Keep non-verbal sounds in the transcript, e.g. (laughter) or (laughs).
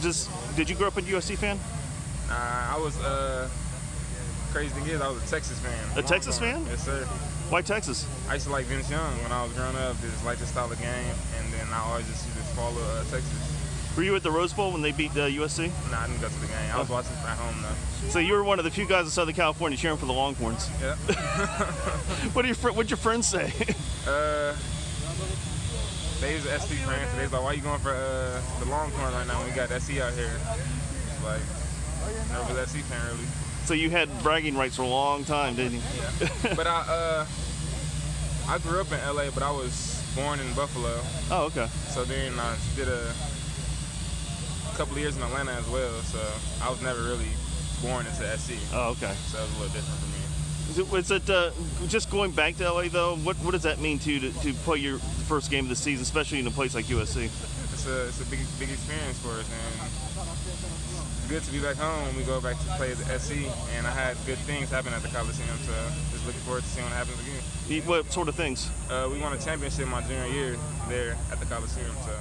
Just did you grow up a USC fan? Uh, I was uh, crazy thing is I was a Texas fan. A Texas fan? Yes, sir. Why Texas? I used to like Vince Young when I was growing up. Just like the style of game, and then I always just used to follow uh, Texas. Were you at the Rose Bowl when they beat uh, USC? Nah, I didn't go to the game. I was watching at home though. So you were one of the few guys in Southern California cheering for the Longhorns. Yeah. (laughs) What do your what'd your friends say? (laughs) uh, they was SC fans, so they was like, "Why you going for uh, the Longhorn right now when we got SC out here?" Like, never was SC fan really. so you had bragging rights for a long time, didn't you? Yeah. but I uh, I grew up in LA, but I was born in Buffalo. Oh, okay. So then I did a couple of years in Atlanta as well. So I was never really born into SC. Oh, okay. So it was a little different for me. Is it, was it uh, just going back to LA though? What what does that mean to you to, to play your first game of the season, especially in a place like USC? It's a it's a big big experience for us, and it's good to be back home when we go back to play at the SC. And I had good things happen at the Coliseum, so just looking forward to seeing what happens again. What sort of things? Uh, we won a championship my junior year there at the Coliseum, so